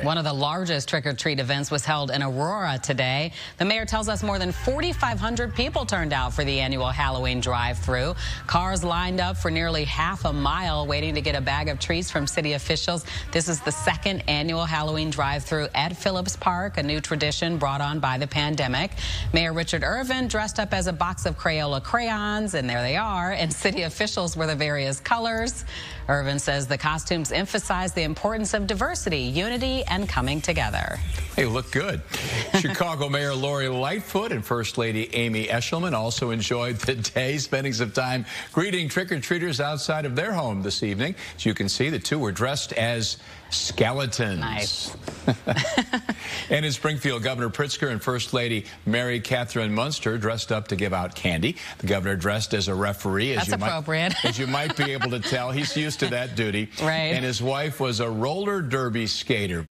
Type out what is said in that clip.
area. One of the largest trick-or-treat events was held in Aurora today. The mayor tells us more than 4,500 people turned out for the annual Halloween drive-through. Cars lined up for nearly half a mile waiting to get a bag of treats from city officials. This is the second annual Halloween drive-through at Phillips Park, a new tradition brought on by the pandemic. Mayor Richard Irvin dressed up as a box of Crayola crayons, and there they are, and city officials were the various colors. Irvin says the costumes emphasize the importance of diversity, unity, and coming together. Hey, look good. Chicago Mayor Lori Lightfoot and First Lady Amy Eshleman also enjoyed the day, spending some time greeting trick-or-treaters outside of their home this evening. As you can see, the two were dressed as skeletons. Nice. and in Springfield, Governor Pritzker and First Lady Mary Kathryn Muenster dressed up to give out candy. The governor dressed as a referee. As That's you appropriate. Might, as you might be able to tell, he's used to that duty. Right. And his wife was a roller derby skater.